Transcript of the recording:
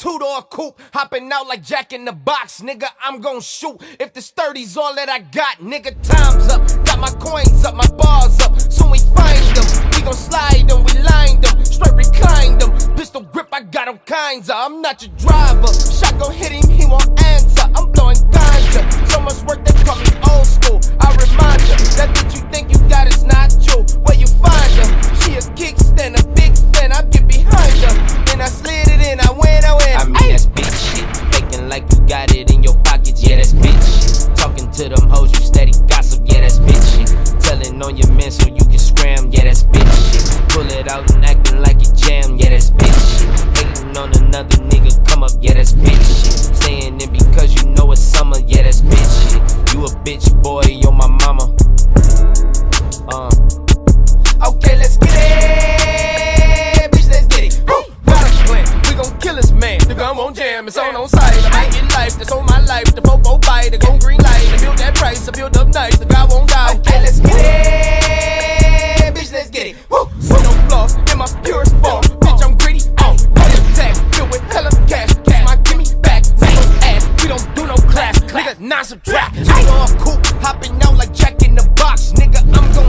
Two door coupe, hopping out like Jack in the Box, nigga. I'm gon' shoot. If this 30's all that I got, nigga, time's up. Got my coins up, my bars up. Soon we find them. We gon' slide them, we lined them. Straight recline them. Pistol grip, I got all kinds of. I'm not your driver. Shot gon' hit him, he won't answer. Got it in your pockets, yeah, that's bitch. Talking to them hoes, you steady gossip, yeah, that's bitch. Telling on your man so you can scram, yeah, that's bitch. Pull it out killest man. The gun won't jam, it's on on sight. I'm making life, that's on my life. The fofo bite, the gon' green light. I build that price, I build up nice. The guy won't die. Okay, let's get it. Bitch, let's get it. Woo! With no flaws in my purest form. Bitch, I'm greedy. On head attack, filled with hella cash. Cash my gimme back, same ass. We don't do no class, nigga. Non subtract. So off cool, hopping out like Jack in the box, nigga. I'm going